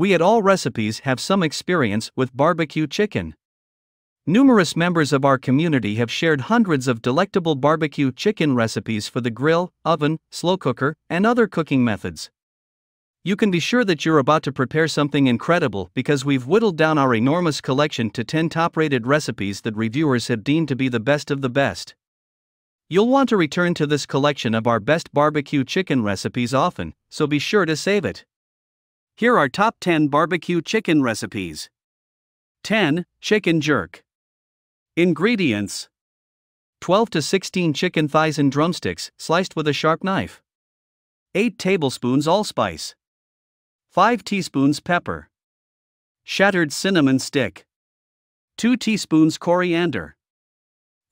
We at All Recipes have some experience with barbecue chicken. Numerous members of our community have shared hundreds of delectable barbecue chicken recipes for the grill, oven, slow cooker, and other cooking methods. You can be sure that you're about to prepare something incredible because we've whittled down our enormous collection to 10 top rated recipes that reviewers have deemed to be the best of the best. You'll want to return to this collection of our best barbecue chicken recipes often, so be sure to save it. Here are top 10 barbecue chicken recipes. 10. Chicken jerk. Ingredients 12 to 16 chicken thighs and drumsticks, sliced with a sharp knife. 8 tablespoons allspice. 5 teaspoons pepper. Shattered cinnamon stick. 2 teaspoons coriander.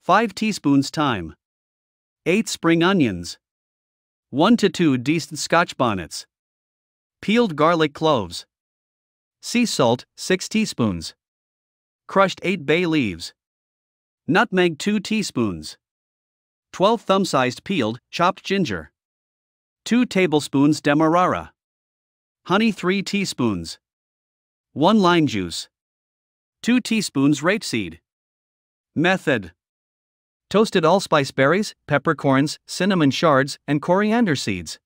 5 teaspoons thyme. 8 spring onions. 1 to 2 decent scotch bonnets. Peeled garlic cloves. Sea salt, 6 teaspoons. Crushed 8 bay leaves. Nutmeg 2 teaspoons. 12 thumb sized peeled, chopped ginger. 2 tablespoons demerara. Honey 3 teaspoons. 1 lime juice. 2 teaspoons rapeseed. Method Toasted allspice berries, peppercorns, cinnamon shards, and coriander seeds.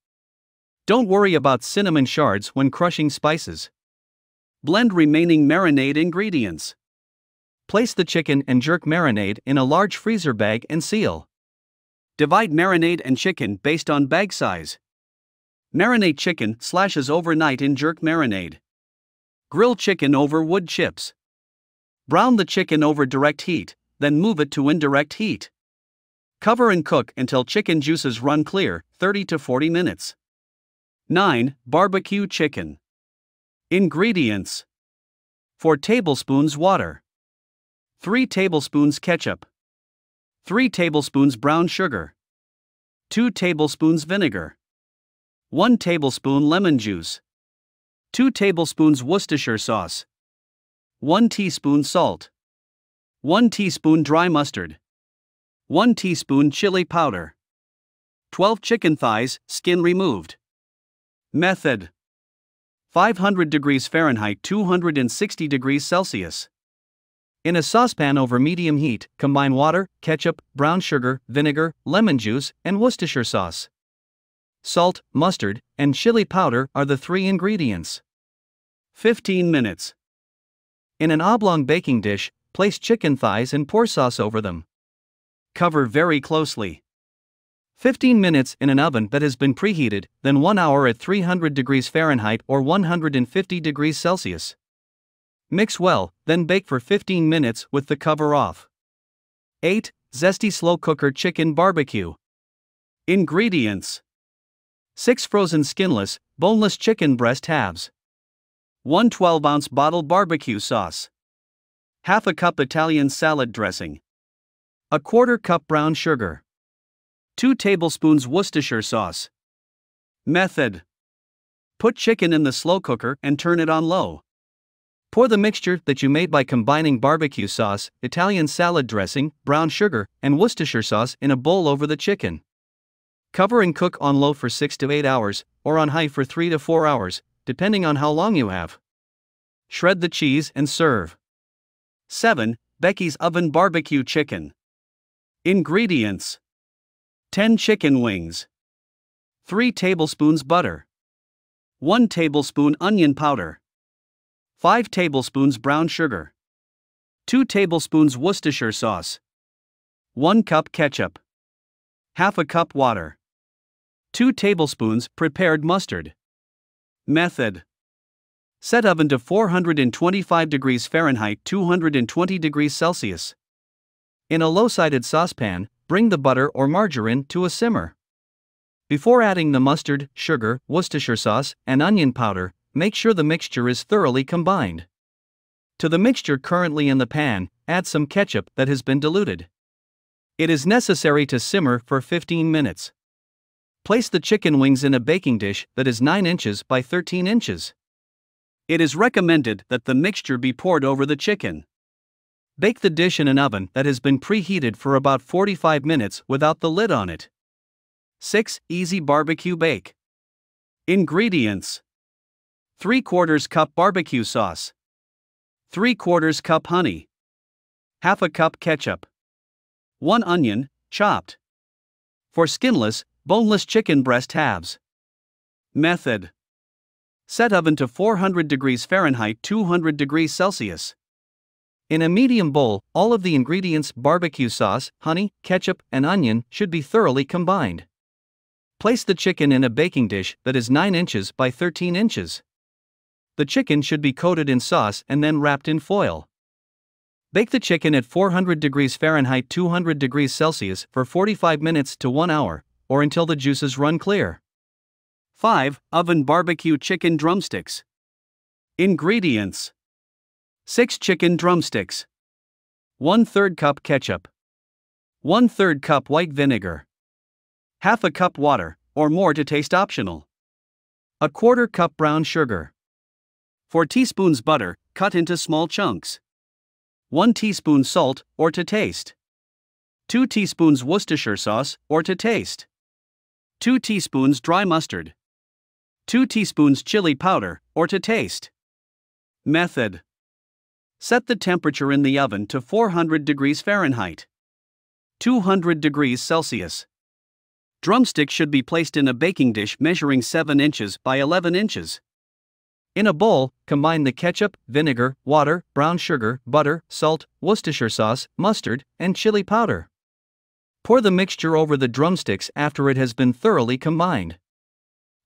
Don't worry about cinnamon shards when crushing spices. Blend remaining marinade ingredients. Place the chicken and jerk marinade in a large freezer bag and seal. Divide marinade and chicken based on bag size. Marinate chicken slashes overnight in jerk marinade. Grill chicken over wood chips. Brown the chicken over direct heat, then move it to indirect heat. Cover and cook until chicken juices run clear, 30 to 40 minutes. 9. Barbecue chicken. Ingredients 4 tablespoons water, 3 tablespoons ketchup, 3 tablespoons brown sugar, 2 tablespoons vinegar. 1 tablespoon lemon juice, 2 tablespoons Worcestershire sauce, 1 teaspoon salt, 1 teaspoon dry mustard, 1 teaspoon chili powder, 12 chicken thighs, skin removed. Method 500 degrees Fahrenheit 260 degrees Celsius. In a saucepan over medium heat, combine water, ketchup, brown sugar, vinegar, lemon juice, and Worcestershire sauce salt, mustard, and chili powder are the three ingredients. 15 minutes. In an oblong baking dish, place chicken thighs and pour sauce over them. Cover very closely. 15 minutes in an oven that has been preheated, then 1 hour at 300 degrees Fahrenheit or 150 degrees Celsius. Mix well, then bake for 15 minutes with the cover off. 8. Zesty Slow Cooker Chicken Barbecue. Ingredients 6 frozen skinless, boneless chicken breast halves. 1 12 ounce bottle barbecue sauce. Half a cup Italian salad dressing. A quarter cup brown sugar. 2 tablespoons Worcestershire sauce. Method Put chicken in the slow cooker and turn it on low. Pour the mixture that you made by combining barbecue sauce, Italian salad dressing, brown sugar, and Worcestershire sauce in a bowl over the chicken. Cover and cook on low for 6 to 8 hours, or on high for 3 to 4 hours, depending on how long you have. Shred the cheese and serve. 7. Becky's Oven Barbecue Chicken. Ingredients 10 chicken wings, 3 tablespoons butter, 1 tablespoon onion powder, 5 tablespoons brown sugar, 2 tablespoons Worcestershire sauce, 1 cup ketchup, half a cup water. 2 tablespoons prepared mustard. Method Set oven to 425 degrees Fahrenheit 220 degrees Celsius. In a low-sided saucepan, bring the butter or margarine to a simmer. Before adding the mustard, sugar, Worcestershire sauce, and onion powder, make sure the mixture is thoroughly combined. To the mixture currently in the pan, add some ketchup that has been diluted. It is necessary to simmer for 15 minutes. Place the chicken wings in a baking dish that is 9 inches by 13 inches. It is recommended that the mixture be poured over the chicken. Bake the dish in an oven that has been preheated for about 45 minutes without the lid on it. 6. Easy barbecue bake. Ingredients 3 quarters cup barbecue sauce. 3 quarters cup honey. Half a cup ketchup. 1 onion, chopped. For skinless, boneless chicken breast halves. Method Set oven to 400 degrees Fahrenheit 200 degrees Celsius. In a medium bowl, all of the ingredients barbecue sauce, honey, ketchup, and onion should be thoroughly combined. Place the chicken in a baking dish that is 9 inches by 13 inches. The chicken should be coated in sauce and then wrapped in foil. Bake the chicken at 400 degrees Fahrenheit 200 degrees Celsius for 45 minutes to 1 hour, or until the juices run clear. 5. Oven barbecue chicken drumsticks. Ingredients 6 chicken drumsticks, 1 3rd cup ketchup, 1 3rd cup white vinegar, half a cup water, or more to taste optional, a quarter cup brown sugar. 4 teaspoons butter, cut into small chunks. 1 teaspoon salt, or to taste. 2 teaspoons Worcestershire sauce, or to taste. 2 teaspoons dry mustard. 2 teaspoons chili powder, or to taste. Method Set the temperature in the oven to 400 degrees Fahrenheit. 200 degrees Celsius. Drumsticks should be placed in a baking dish measuring 7 inches by 11 inches. In a bowl, combine the ketchup, vinegar, water, brown sugar, butter, salt, Worcestershire sauce, mustard, and chili powder. Pour the mixture over the drumsticks after it has been thoroughly combined.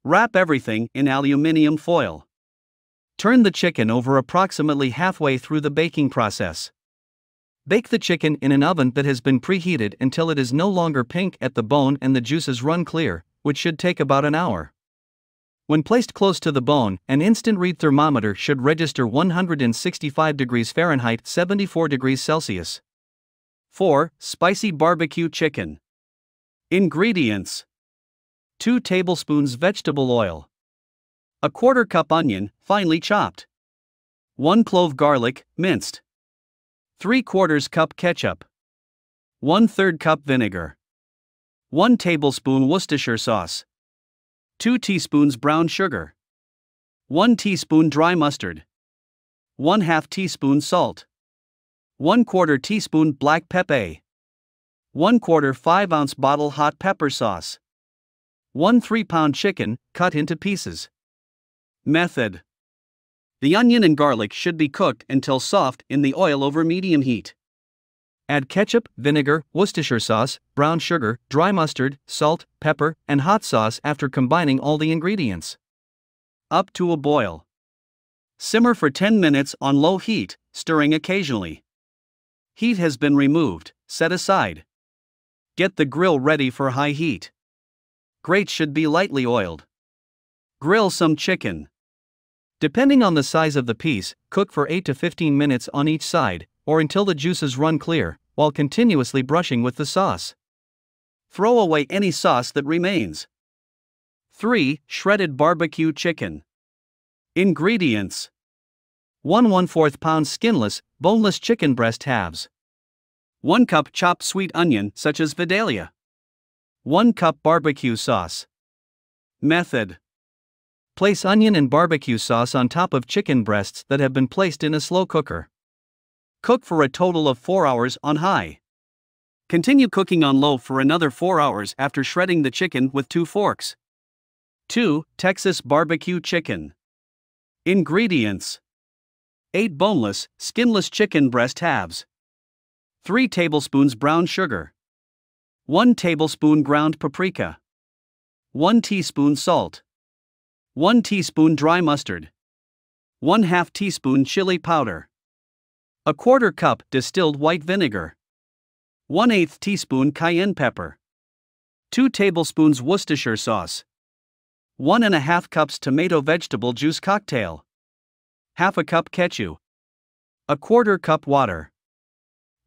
Wrap everything in aluminium foil. Turn the chicken over approximately halfway through the baking process. Bake the chicken in an oven that has been preheated until it is no longer pink at the bone and the juices run clear, which should take about an hour. When placed close to the bone, an instant read thermometer should register 165 degrees Fahrenheit 74 degrees Celsius. 4. Spicy barbecue chicken. Ingredients 2 tablespoons vegetable oil, a quarter cup onion, finely chopped, 1 clove garlic, minced, 3 quarters cup ketchup, 1 third cup vinegar, 1 tablespoon Worcestershire sauce. 2 teaspoons brown sugar, 1 teaspoon dry mustard, 1 half teaspoon salt, 1 quarter teaspoon black pepper, 1 quarter 5 ounce bottle hot pepper sauce, 1 3 pound chicken, cut into pieces. Method The onion and garlic should be cooked until soft in the oil over medium heat. Add ketchup, vinegar, Worcestershire sauce, brown sugar, dry mustard, salt, pepper, and hot sauce after combining all the ingredients. Up to a boil. Simmer for 10 minutes on low heat, stirring occasionally. Heat has been removed, set aside. Get the grill ready for high heat. Grates should be lightly oiled. Grill some chicken. Depending on the size of the piece, cook for 8 to 15 minutes on each side, or until the juices run clear, while continuously brushing with the sauce. Throw away any sauce that remains. 3. Shredded barbecue chicken. Ingredients 1 1 4 pound skinless, boneless chicken breast halves. 1 cup chopped sweet onion, such as Vidalia. 1 cup barbecue sauce. Method Place onion and barbecue sauce on top of chicken breasts that have been placed in a slow cooker. Cook for a total of 4 hours on high. Continue cooking on low for another 4 hours after shredding the chicken with two forks. 2. Texas barbecue chicken. Ingredients 8 boneless, skinless chicken breast halves, 3 tablespoons brown sugar, 1 tablespoon ground paprika, 1 teaspoon salt, 1 teaspoon dry mustard, 1 2 teaspoon chili powder. A quarter cup distilled white vinegar. 1 8 teaspoon cayenne pepper. 2 tablespoons Worcestershire sauce. 1 and a half cups tomato vegetable juice cocktail. 1 half a cup ketchup. A quarter cup water.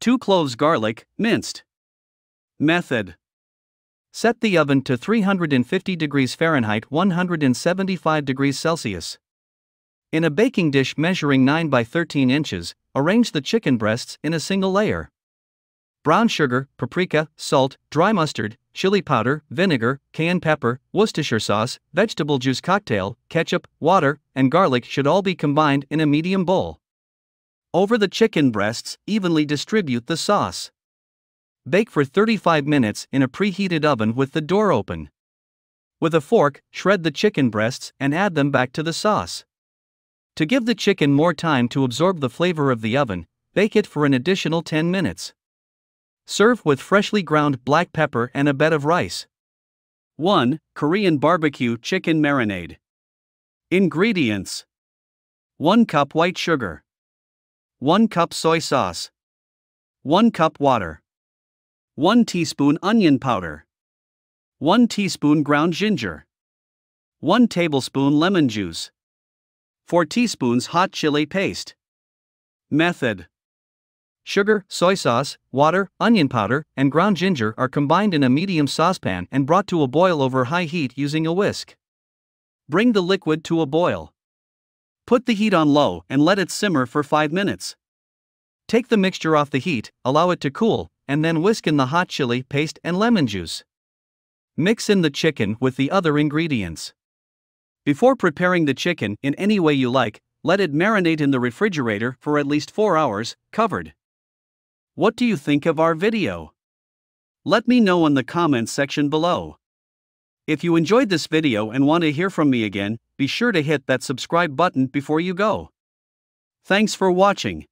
2 cloves garlic, minced. Method Set the oven to 350 degrees Fahrenheit 175 degrees Celsius. In a baking dish measuring 9 by 13 inches, Arrange the chicken breasts in a single layer. Brown sugar, paprika, salt, dry mustard, chili powder, vinegar, cayenne pepper, Worcestershire sauce, vegetable juice cocktail, ketchup, water, and garlic should all be combined in a medium bowl. Over the chicken breasts, evenly distribute the sauce. Bake for 35 minutes in a preheated oven with the door open. With a fork, shred the chicken breasts and add them back to the sauce. To give the chicken more time to absorb the flavor of the oven, bake it for an additional 10 minutes. Serve with freshly ground black pepper and a bed of rice. 1. Korean Barbecue Chicken Marinade. Ingredients 1 cup white sugar, 1 cup soy sauce, 1 cup water, 1 teaspoon onion powder, 1 teaspoon ground ginger, 1 tablespoon lemon juice, 4 teaspoons hot chili paste. Method Sugar, soy sauce, water, onion powder, and ground ginger are combined in a medium saucepan and brought to a boil over high heat using a whisk. Bring the liquid to a boil. Put the heat on low and let it simmer for 5 minutes. Take the mixture off the heat, allow it to cool, and then whisk in the hot chili paste and lemon juice. Mix in the chicken with the other ingredients. Before preparing the chicken in any way you like, let it marinate in the refrigerator for at least 4 hours, covered. What do you think of our video? Let me know in the comments section below. If you enjoyed this video and want to hear from me again, be sure to hit that subscribe button before you go. Thanks for watching.